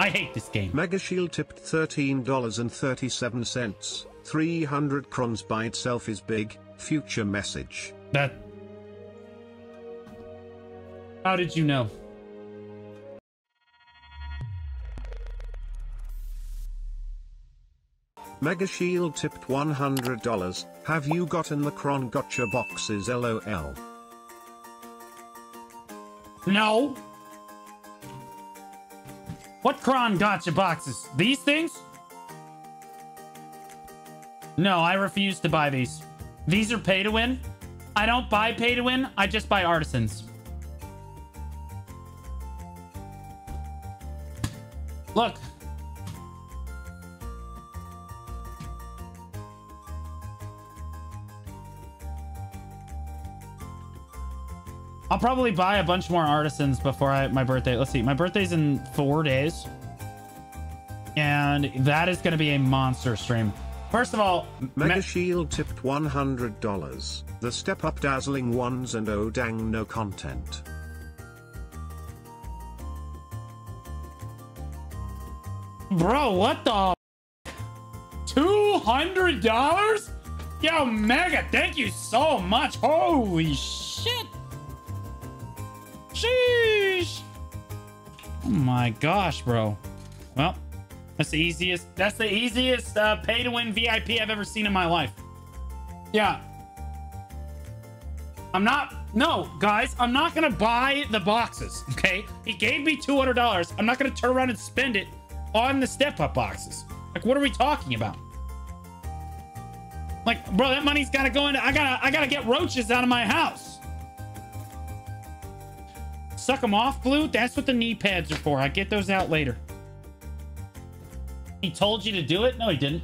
I hate this game. Mega Shield tipped $13.37. 300 crons by itself is big. Future message. That. How did you know? Mega Shield tipped $100. Have you gotten the Cron Gotcha boxes lol? No. What cron gotcha boxes? These things? No, I refuse to buy these. These are pay to win. I don't buy pay to win. I just buy artisans. Look. I'll probably buy a bunch more artisans before I, my birthday. Let's see. My birthday's in four days. And that is going to be a monster stream. First of all, Mega me- Shield tipped $100. The step up dazzling ones and oh dang no content. Bro, what the? $200? Yo, Mega, thank you so much. Holy shit. Sheesh. Oh my gosh, bro. Well, that's the easiest, that's the easiest uh, pay to win VIP I've ever seen in my life. Yeah. I'm not, no, guys, I'm not gonna buy the boxes, okay? He gave me $200. I'm not gonna turn around and spend it on the step up boxes. Like, what are we talking about? Like, bro, that money's gotta go into, I gotta, I gotta get roaches out of my house. Suck them off, Blue? That's what the knee pads are for. I get those out later. He told you to do it? No, he didn't.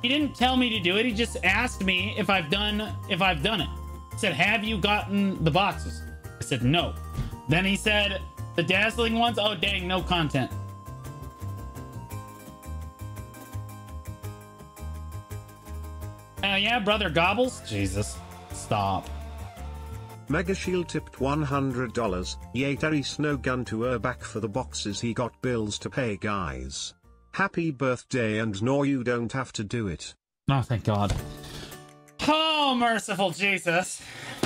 He didn't tell me to do it. He just asked me if I've done if I've done it. He said, "Have you gotten the boxes?" I said, "No." Then he said, "The dazzling ones? Oh, dang, no content." Uh, yeah, brother gobbles. Jesus, stop. Mega Shield tipped $100. Yay Terry Snow Gun to her back for the boxes he got bills to pay guys. Happy birthday and no you don't have to do it. Oh, thank God. Oh, merciful Jesus.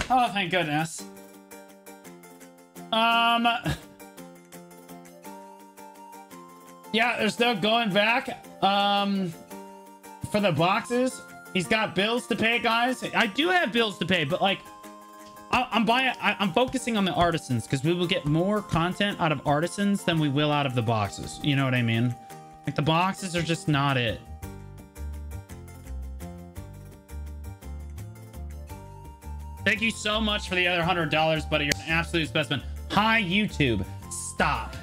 Oh, thank goodness. Um. Yeah, there's no going back. Um, for the boxes, he's got bills to pay, guys. I do have bills to pay, but like, I, I'm buying. I, I'm focusing on the artisans because we will get more content out of artisans than we will out of the boxes. You know what I mean? Like the boxes are just not it. Thank you so much for the other hundred dollars, buddy. You're an absolute specimen. Hi, YouTube. Stop.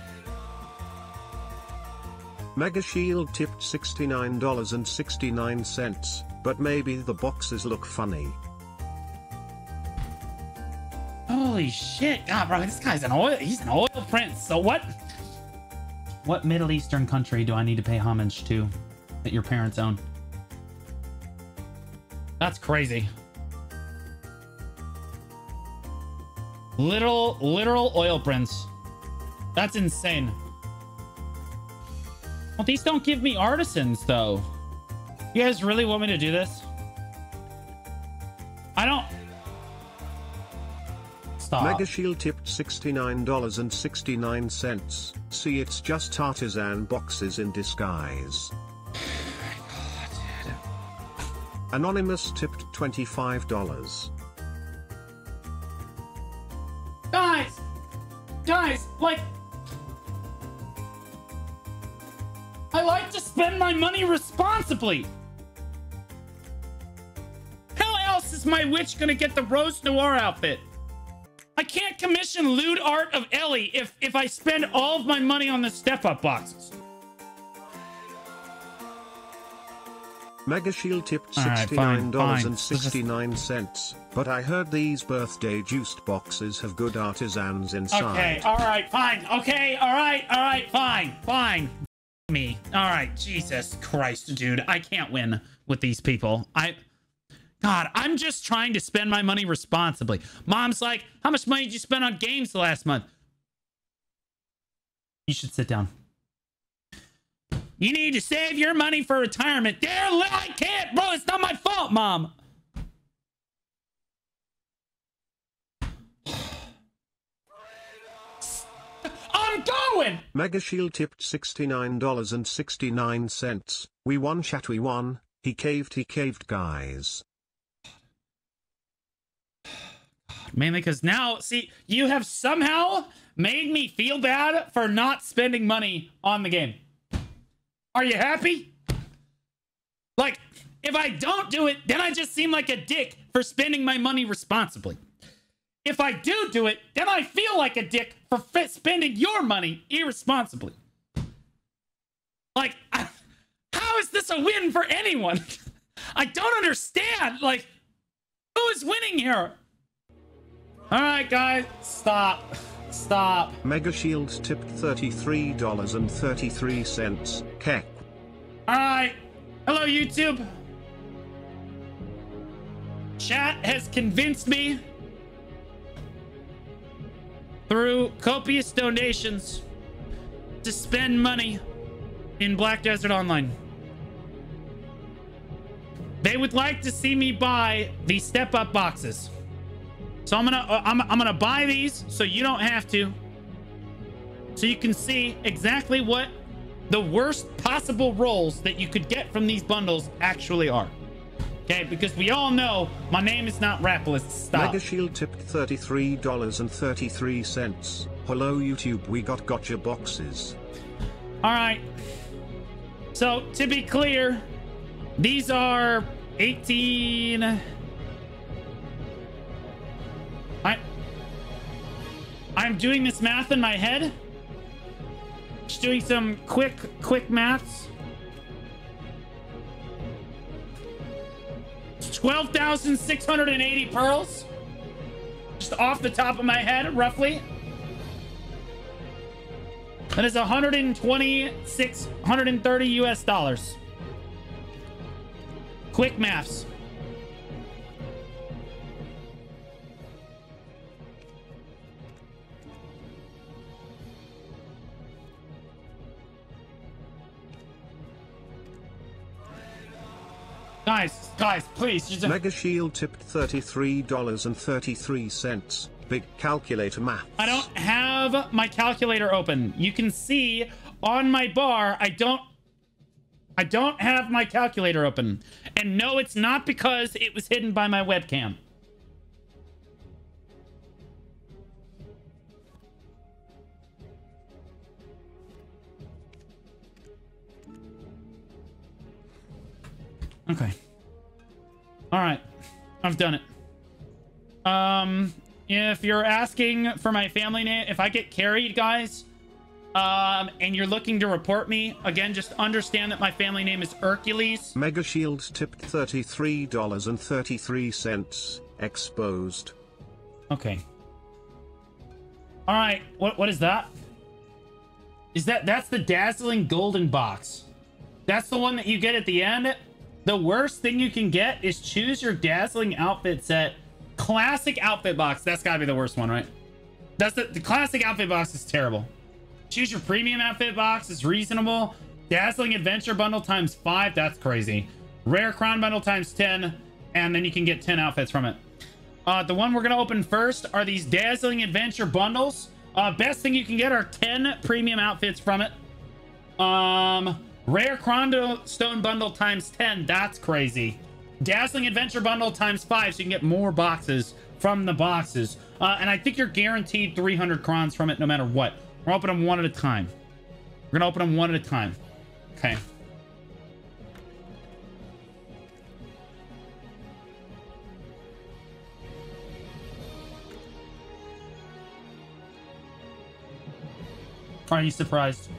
Mega Shield tipped $69.69, but maybe the boxes look funny. Holy shit, God, bro, this guy's an oil. He's an oil prince. So what? What Middle Eastern country do I need to pay homage to that your parents own? That's crazy. Literal, literal oil prince. That's insane. Well, these don't give me artisans, though. You guys really want me to do this? I don't. Stop. Mega Shield tipped $69.69. See it's just artisan boxes in disguise. Anonymous tipped $25. Guys! Guys, like... I like to spend my money responsibly! How else is my witch gonna get the Rose Noir outfit? I can't commission lewd art of Ellie if, if I spend all of my money on the step-up boxes. Mega Shield tipped All right, fine, fine. $69.69, but I heard these birthday juiced boxes have good artisans inside. Okay, all right, fine. Okay, all right, all right, fine, fine. Me. All right, Jesus Christ, dude. I can't win with these people. I. God, I'm just trying to spend my money responsibly. Mom's like, how much money did you spend on games the last month? You should sit down. You need to save your money for retirement. There, I can't, bro. It's not my fault, mom. I'm going. Mega Shield tipped $69.69. We won chat we won. He caved he caved guys. Mainly because now, see, you have somehow made me feel bad for not spending money on the game. Are you happy? Like, if I don't do it, then I just seem like a dick for spending my money responsibly. If I do do it, then I feel like a dick for spending your money irresponsibly. Like, how is this a win for anyone? I don't understand. Like, who is winning here? All right, guys, stop. Stop. Mega Shields tipped $33.33. Keck. All right. Hello, YouTube. Chat has convinced me through copious donations to spend money in Black Desert Online. They would like to see me buy the step up boxes. So I'm gonna uh, I'm, I'm gonna buy these so you don't have to. So you can see exactly what the worst possible rolls that you could get from these bundles actually are. Okay, because we all know my name is not Rapless. Stop. Mega Shield tipped $33.33. Hello YouTube, we got gotcha boxes. All right. So to be clear, these are 18. I'm doing this math in my head. Just doing some quick, quick maths. 12,680 pearls. Just off the top of my head, roughly. That is 126, 130 US dollars. Quick maths. Guys, guys, please. Just... Mega Shield tipped $33.33. Big calculator math. I don't have my calculator open. You can see on my bar, I don't I don't have my calculator open. And no, it's not because it was hidden by my webcam. Okay. All right. I've done it. Um, if you're asking for my family name, if I get carried, guys, um, and you're looking to report me, again, just understand that my family name is Hercules. Mega Shields tipped $33.33. Exposed. Okay. All right. What what is that? Is that that's the dazzling golden box? That's the one that you get at the end. The worst thing you can get is choose your dazzling outfit set. Classic outfit box. That's gotta be the worst one, right? That's the, the classic outfit box is terrible. Choose your premium outfit box is reasonable. Dazzling adventure bundle times five. That's crazy. Rare crown bundle times 10. And then you can get 10 outfits from it. Uh, the one we're to open first are these dazzling adventure bundles. Uh, best thing you can get are 10 premium outfits from it. Um, Rare Chrono Stone Bundle times 10. That's crazy. Dazzling Adventure Bundle times 5, so you can get more boxes from the boxes. Uh, and I think you're guaranteed 300 crons from it no matter what. We're opening them one at a time. We're going to open them one at a time. Okay. Are you surprised?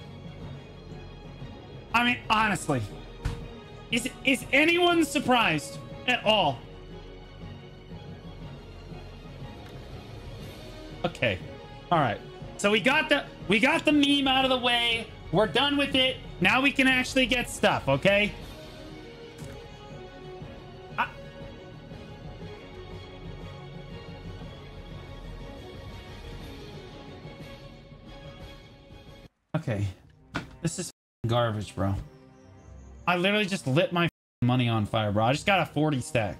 I mean, honestly, is is anyone surprised at all? Okay, all right. So we got the we got the meme out of the way. We're done with it. Now we can actually get stuff. Okay. Okay. This is garbage, bro. I literally just lit my money on fire, bro. I just got a 40 stack.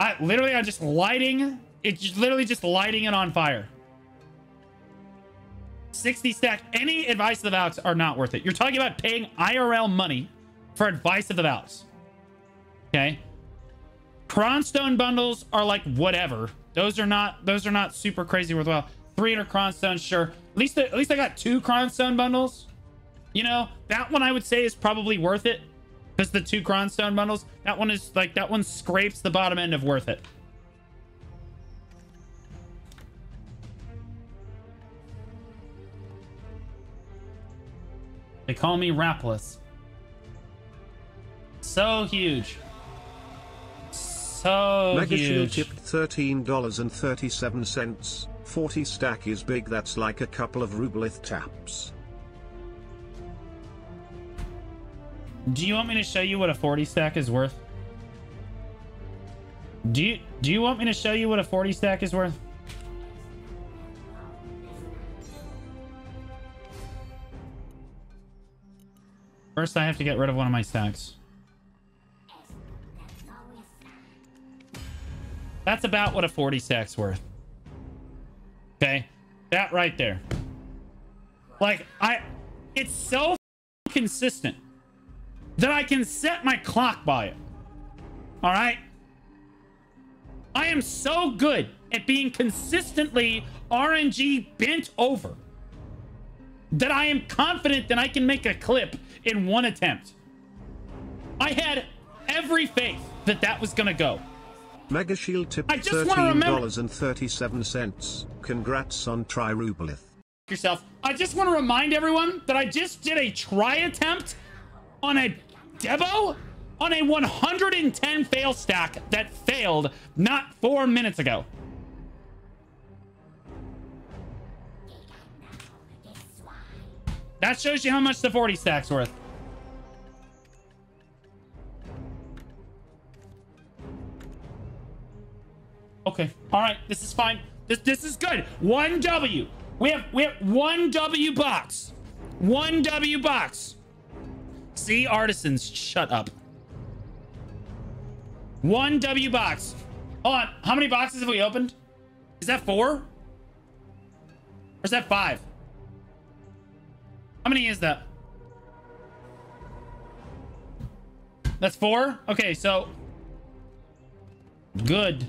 I literally, I'm just lighting. It's literally just lighting it on fire. 60 stack. Any advice of the Valks are not worth it. You're talking about paying IRL money for advice of the Valks. Okay. Cronstone bundles are like whatever. Those are not those are not super crazy worthwhile. 300 Cronstone, sure. At least at least I got two Cronstone bundles. You know, that one I would say is probably worth it. Because the two Cronstone bundles, that one is like that one scrapes the bottom end of worth it. They call me Rapless. So huge. So Mega huge. tipped $13.37. 40 stack is big that's like a couple of Rubelith taps. Do you want me to show you what a 40 stack is worth? Do you do you want me to show you what a 40 stack is worth? First, I have to get rid of one of my stacks. That's about what a 40 stack's worth. Okay? That right there. Like, I... It's so consistent that I can set my clock by it. All right? I am so good at being consistently RNG bent over that I am confident that I can make a clip in one attempt. I had every faith that that was going to go. Mega Shield I just $13.37. Congrats on TRI Rubelith. yourself. I just want to remind everyone that I just did a try attempt on a Devo on a 110 fail stack that failed not four minutes ago. That shows you how much the 40 stack's worth. Okay. All right. This is fine. This this is good. One W. We have we have one W box. One W box. See artisans, shut up. One W box. Hold on. How many boxes have we opened? Is that four? Or is that five? How many is that? That's four? Okay, so good.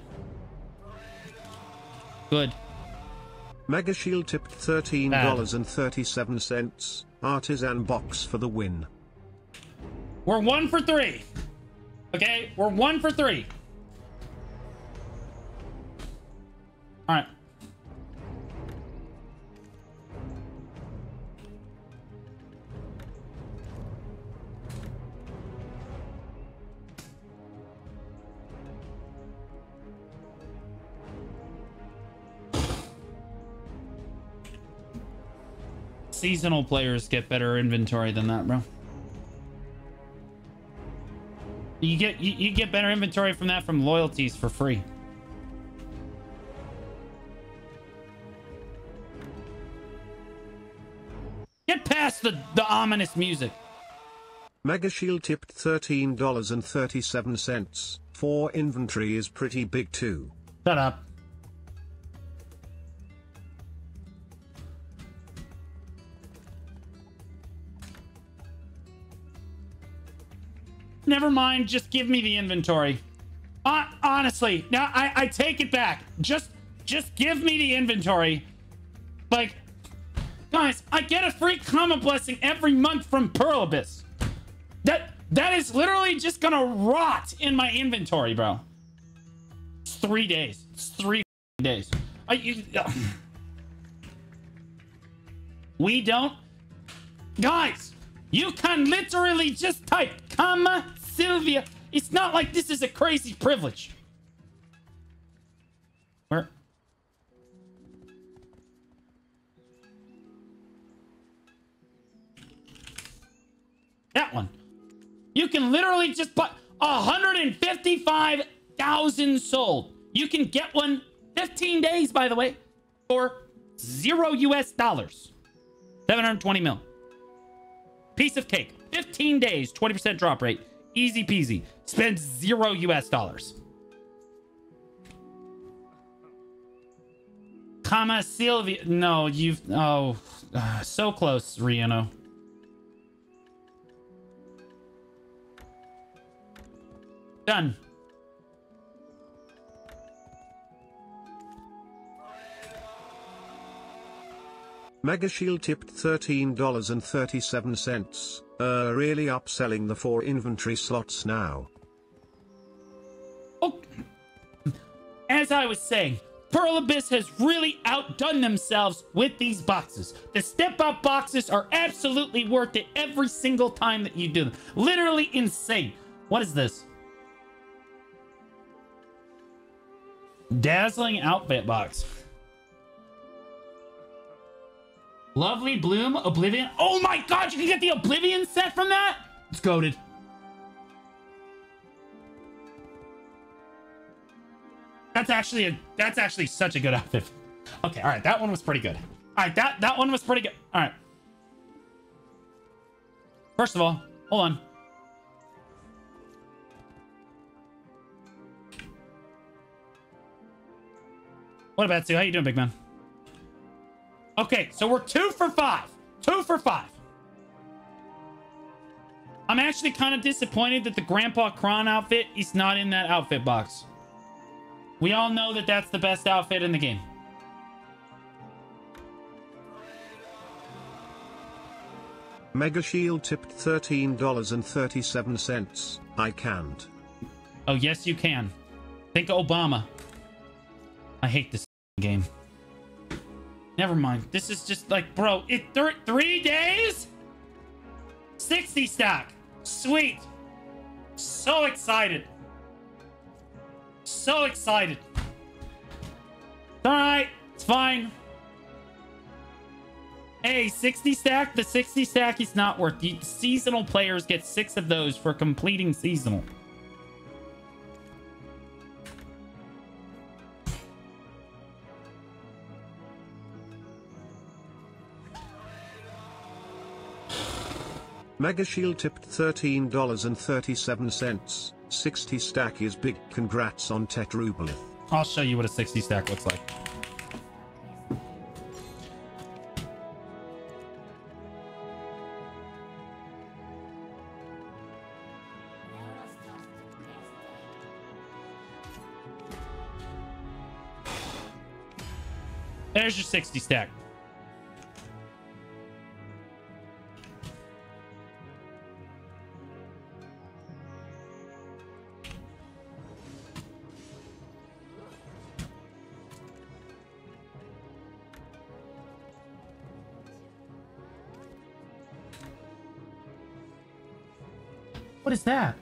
Good. Mega Shield tipped $13.37. Artisan box for the win. We're one for three. Okay, we're one for three. All right. Seasonal players get better inventory than that, bro. You get you, you get better inventory from that from loyalties for free. Get past the, the ominous music. Mega Shield tipped $13.37. 4 inventory is pretty big too. Shut up. Never mind, just give me the inventory. Uh, honestly, now I, I take it back. Just just give me the inventory. Like, guys, I get a free comment blessing every month from Pearl Abyss. That that is literally just gonna rot in my inventory, bro. It's three days. It's three days. I, you, we don't. Guys, you can literally just type, comma, Sylvia. It's not like this is a crazy privilege. Where? That one. You can literally just put 155,000 sold. You can get one 15 days, by the way, for zero US dollars. 720 mil. Piece of cake. 15 days, 20% drop rate. Easy peasy. Spend zero US dollars. Comma Sylvia. No, you've. Oh, uh, so close, Riano. Done. Mega Shield tipped $13.37. Uh, really upselling the four inventory slots now. Oh, as I was saying, Pearl Abyss has really outdone themselves with these boxes. The step up boxes are absolutely worth it every single time that you do them. Literally insane. What is this? Dazzling outfit box. Lovely Bloom Oblivion. Oh my god, you can get the Oblivion set from that? It's goaded. That's actually a that's actually such a good outfit. Okay, all right, that one was pretty good. All right, that that one was pretty good. All right. First of all, hold on. What about you? How you doing, big man? Okay, so we're two for five. Two for five. I'm actually kind of disappointed that the Grandpa Kron outfit is not in that outfit box. We all know that that's the best outfit in the game. Mega Shield tipped $13.37. I can't. Oh, yes, you can. Think Obama. I hate this game. Never mind. This is just like, bro, it th three days? 60 stack. Sweet. So excited. So excited. All right. It's fine. Hey, 60 stack? The 60 stack is not worth. The seasonal players get six of those for completing seasonal. Mega Shield tipped $13.37. 60 stack is big. Congrats on TET Rubelith. I'll show you what a 60 stack looks like. There's your 60 stack. What is that?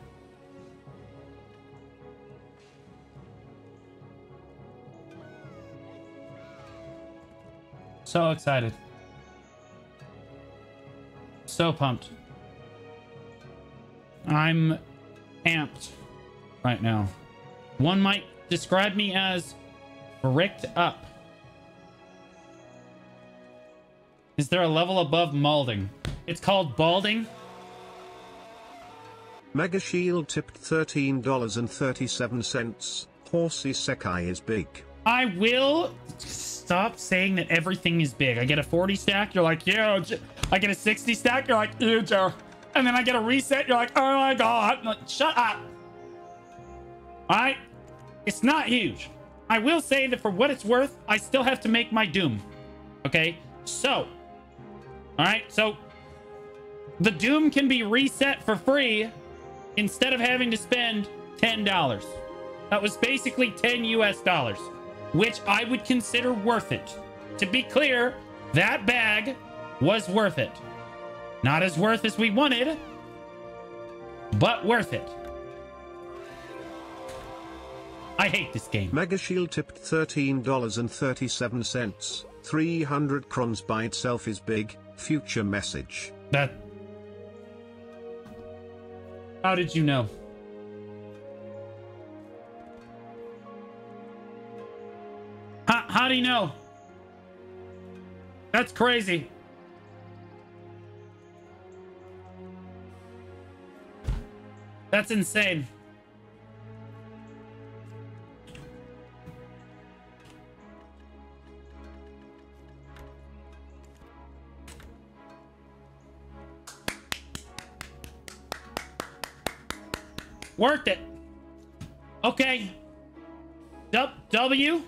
So excited. So pumped. I'm amped right now. One might describe me as bricked up. Is there a level above malding? It's called balding. Mega Shield tipped $13.37. Horsey Sekai is big. I will stop saying that everything is big. I get a 40 stack, you're like, yeah. I get a 60 stack, you're like, huge. And then I get a reset, you're like, oh my god. Like, Shut up. All right? It's not huge. I will say that for what it's worth, I still have to make my Doom. Okay? So, all right? So, the Doom can be reset for free instead of having to spend $10. That was basically 10 US dollars, which I would consider worth it. To be clear, that bag was worth it. Not as worth as we wanted, but worth it. I hate this game. Mega Shield tipped $13.37. 300 crons by itself is big. Future message. That. How did you know? How, how do you know? That's crazy. That's insane. Worked it. Okay. W.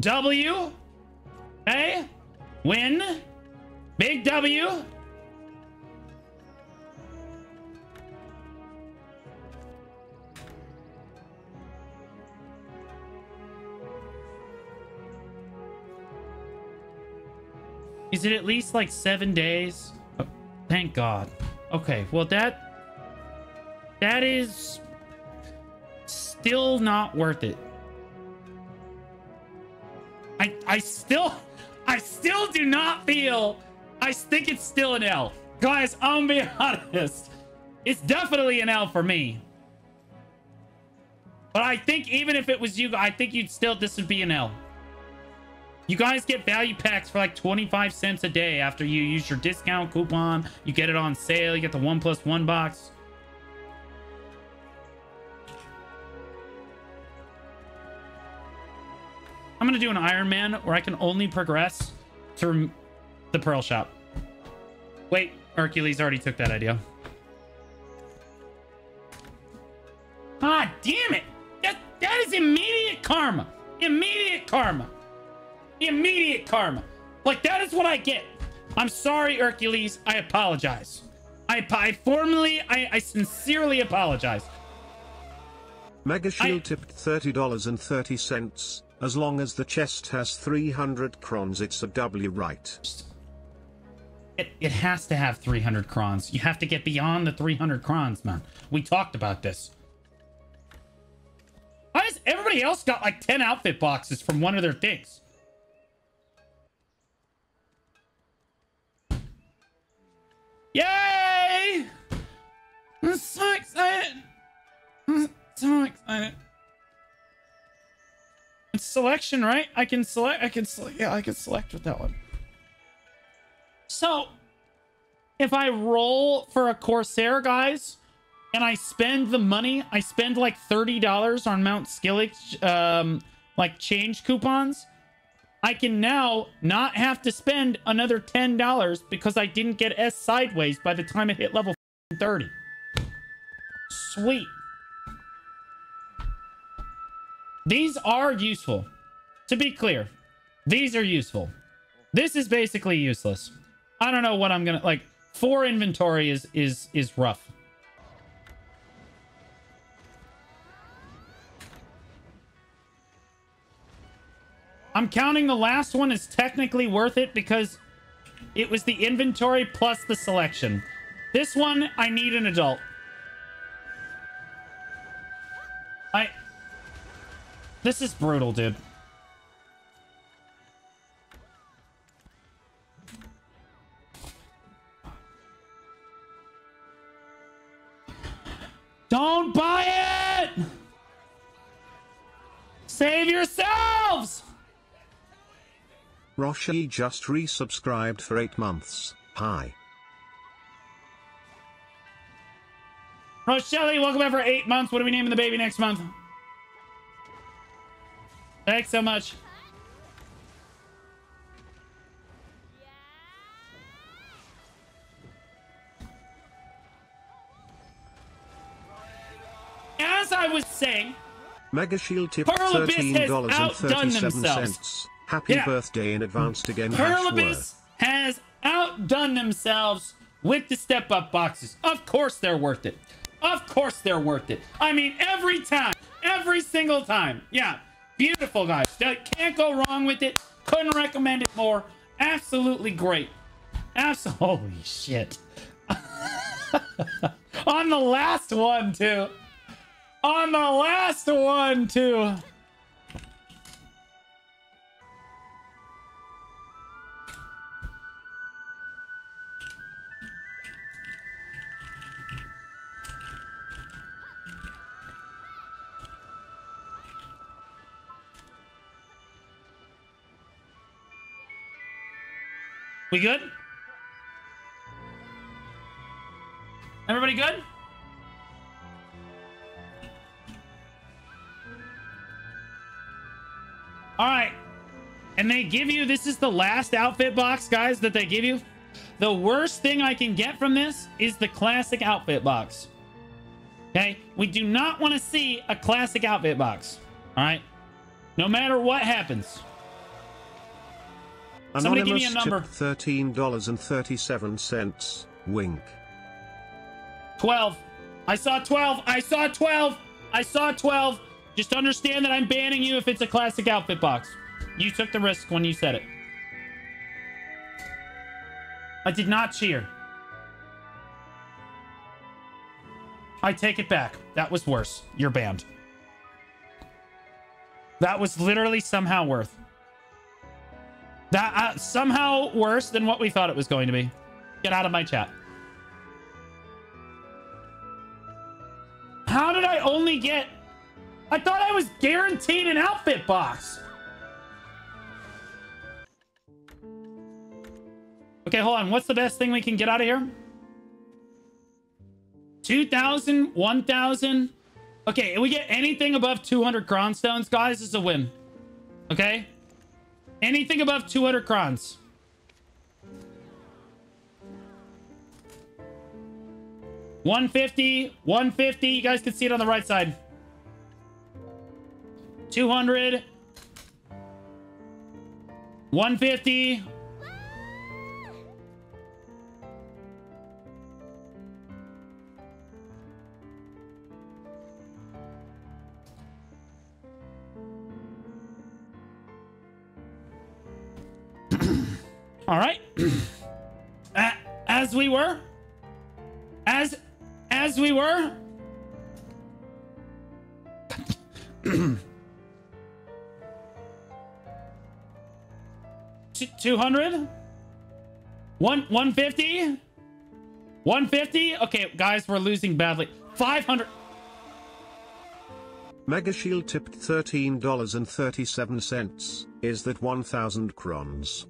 W. A. Win. Big W. Is it at least like seven days? Oh, thank God. Okay, well that that is still not worth it. I I still I still do not feel I think it's still an L. Guys, I'm being honest. It's definitely an L for me. But I think even if it was you, I think you'd still this would be an L. You guys get value packs for like 25 cents a day after you use your discount coupon. You get it on sale. You get the one plus one box. I'm going to do an Iron Man where I can only progress through the Pearl Shop. Wait, Hercules already took that idea. Ah, damn it. That, that is immediate karma. Immediate karma. Immediate karma. Like, that is what I get. I'm sorry, Hercules. I apologize. I, I formally, I, I sincerely apologize. Mega Shield I- tipped $30.30. As long as the chest has 300 crons, it's a W, right? It, it has to have 300 crons. You have to get beyond the 300 crons, man. We talked about this. Why has everybody else got like 10 outfit boxes from one of their things? Yay! I'm so excited. I'm so excited. Selection, right? I can select. I can select. Yeah, I can select with that one. So, if I roll for a Corsair, guys, and I spend the money, I spend like thirty dollars on Mount Skillick, um, like change coupons. I can now not have to spend another ten dollars because I didn't get S sideways by the time it hit level thirty. Sweet. These are useful. To be clear, these are useful. This is basically useless. I don't know what I'm gonna like. Four inventory is is is rough. I'm counting the last one as technically worth it because it was the inventory plus the selection. This one, I need an adult. I... This is brutal, dude. Don't buy it! Save yourselves! Roshi just resubscribed for 8 months. Hi. Rochelle, welcome back for eight months. What are we naming the baby next month? Thanks so much. As I was saying, Mega Shield tipped Pearl Abyss has outdone $13.37. Happy Yeah. birthday in advance again. Pearl hash Abyss has outdone themselves with the step up boxes. Of course they're worth it. Of course they're worth it. I mean, every time, every single time. Yeah, beautiful guys. Can't go wrong with it. Couldn't recommend it more. Absolutely great. Absolutely holy shit. On the last one too. On the last one too. We good? Everybody good? All right. And they give you, this is the last outfit box, guys, that they give you. The worst thing I can get from this is the classic outfit box. Okay? We do not want to see a classic outfit box. All right? No matter what happens. Somebody give me a Anonymous number. thirteen dollars and thirty-seven cents. Wink. 12. I saw 12. I saw 12. I saw 12. Just understand that I'm banning you if it's a classic outfit box. You took the risk when you said it. I did not cheer. I take it back. That was worse. You're banned. That was literally somehow worth. That uh, somehow worse than what we thought it was going to be. Get out of my chat. How did I only get... I thought I was guaranteed an outfit box. Okay, hold on. What's the best thing we can get out of here? 2,000, 1,000. Okay, if we get anything above 200 crown stones, guys, is a win. Okay? Anything above 200 crons. One fifty, one fifty. You guys can see it on the right side. 200. 150, All right. A- as we were. As as we were. Two hundred. One one fifty. One fifty. Okay, guys, we're losing badly. Five hundred. Mega Shield tipped thirteen dollars and thirty-seven cents. Is that one thousand crons?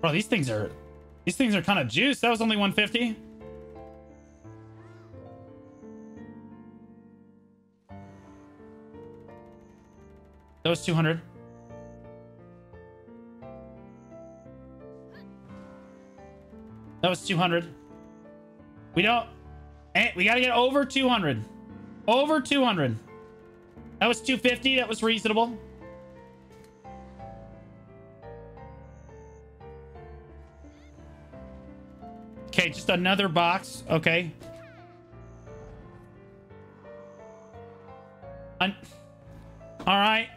Bro, these things are these things are kind of juice. That was only one fifty. That was 200. That was 200. We don't... eh, We got to get over 200. Over 200. That was 250. That was reasonable. Okay, just another box. Okay. Un- All right.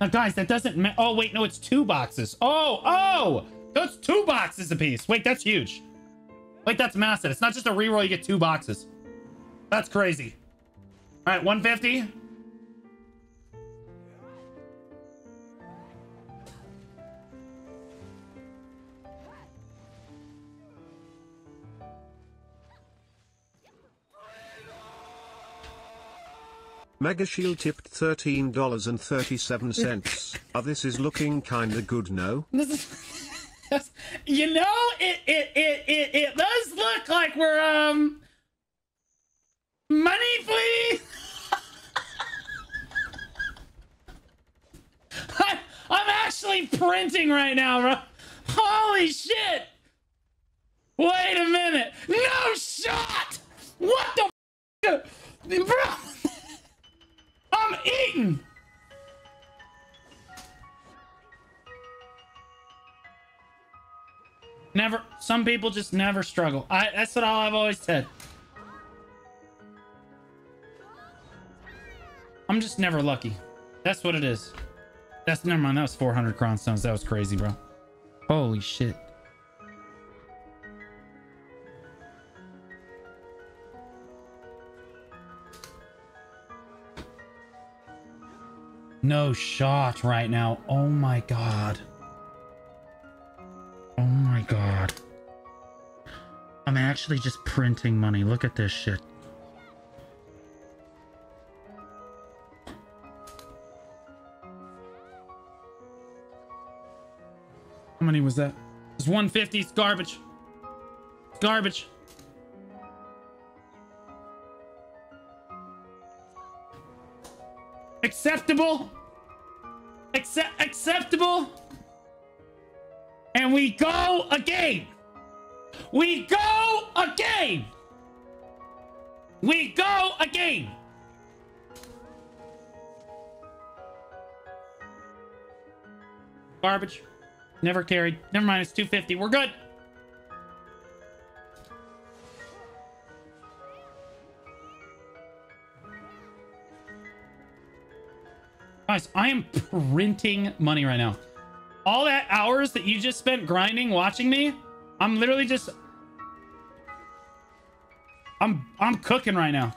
Now, guys, that doesn't. Ma- oh, wait, no, it's two boxes. Oh, oh, that's two boxes apiece. Wait, that's huge. Wait, that's massive. It's not just a reroll. You get two boxes. That's crazy. All right, 150. Mega Shield tipped thirteen dollars and thirty-seven cents. uh, this is looking kinda good, no? You know, it, it it it it does look like we're um money, please. I, I'm actually printing right now, bro. Holy shit! Wait a minute. No shot. What the, bro? I'm eating. Never. Some people just never struggle. I. That's what all I've always said. I'm just never lucky. That's what it is. That's never mind. That was 400 crown stones. That was crazy, bro. Holy shit. No shot right now. Oh my god. Oh my god. I'm actually just printing money. Look at this shit. How many was that? It's 150. It's garbage. It's Garbage. Acceptable. Accept acceptable. And we go again. We go again. We go again. Garbage. Never carried. Never mind. It's 250. We're good. Guys, I am printing money right now. All that hours that you just spent grinding watching me, I'm literally just I'm I'm cooking right now.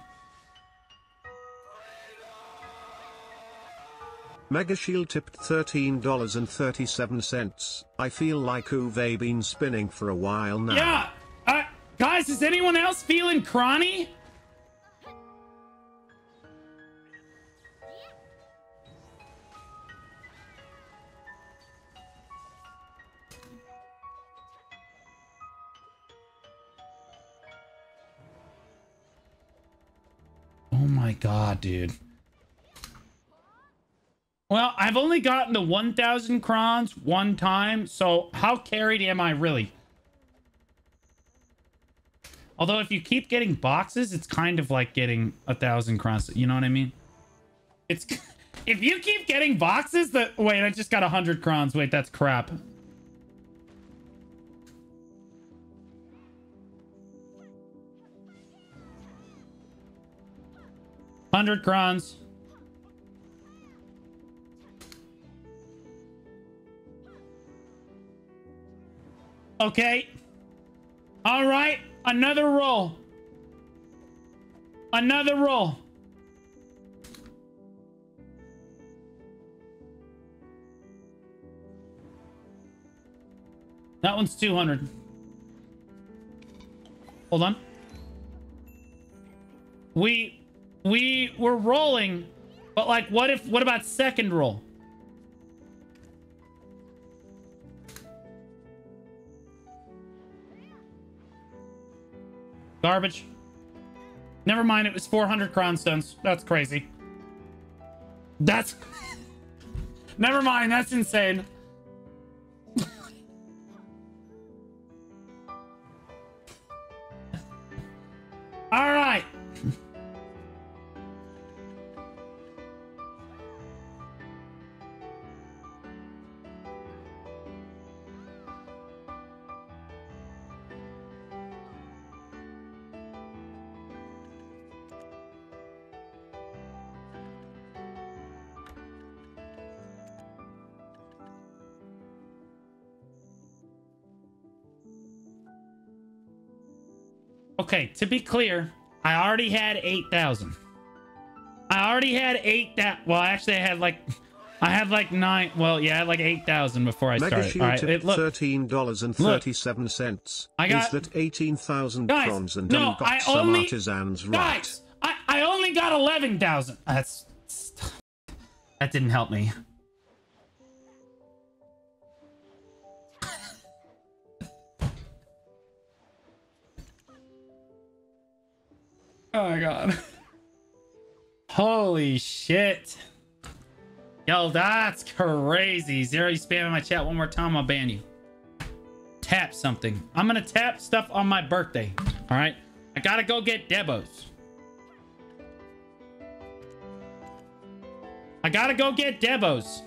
Mega Shield tipped $13.37. I feel like Uwe been spinning for a while now. Yeah. Uh, guys, is anyone else feeling crawny? My god, dude. Well, I've only gotten to 1,000 crons one time, so how carried am I really? Although if you keep getting boxes, it's kind of like getting a thousand crons. You know what I mean? It's if you keep getting boxes that wait, I just got a hundred crons. Wait, that's crap. Hundred crons. Okay. All right. Another roll. Another roll. That one's 200. Hold on. We we were rolling, but like what if what about second roll? Garbage. Never mind, it was 400 cron stones. That's crazy. That's... Never mind, that's insane. Okay, to be clear, I already had 8,000. I already had 8 that well, actually I had like I had like 9, well, yeah, I had like 8,000 before I started. All right, it, look, $13.37. I got- Is that 18,000 Guys, crons and no, got I some only- artisans right? guys, I, I only got 11,000. That's that didn't help me. Oh my god. Holy shit. Yo, that's crazy. Zero, you spamming my chat one more time, I'll ban you. Tap something. I'm gonna tap stuff on my birthday. All right. I gotta go get Debos. I gotta go get Debos.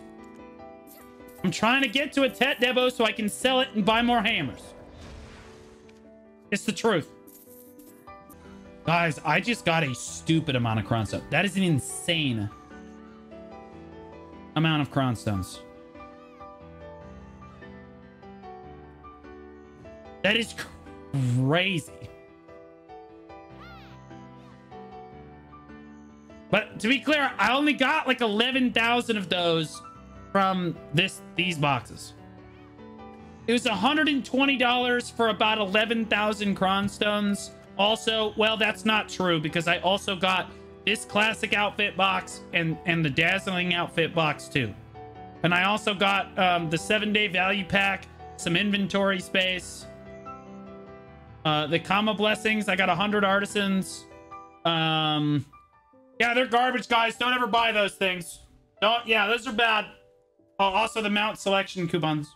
I'm trying to get to a Tet Debo so I can sell it and buy more hammers. It's the truth. Guys, I just got a stupid amount of cron stones. That is an insane amount of cron stones. That is crazy. But to be clear, I only got like 11,000 of those from this these boxes. It was $120 for about 11,000 cron stones. Also, well, that's not true because I also got this classic outfit box and and the dazzling outfit box too. And I also got um, the seven day value pack, some inventory space. Uh, the Kama blessings. I got a hundred artisans. Um, yeah, they're garbage, guys. Don't ever buy those things. Don't. Yeah, those are bad. Oh, also the mount selection coupons.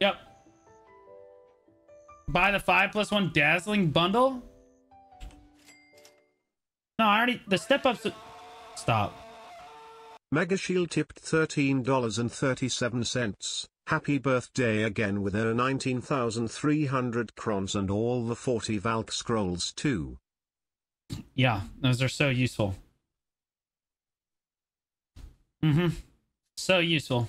Yep. Buy the five plus one dazzling bundle. No, I already the step ups. Stop. Mega Shield tipped $13.37. Happy birthday again with her 19,300 crons and all the 40 Valk scrolls too. Yeah, those are so useful. Mm-hmm. So useful.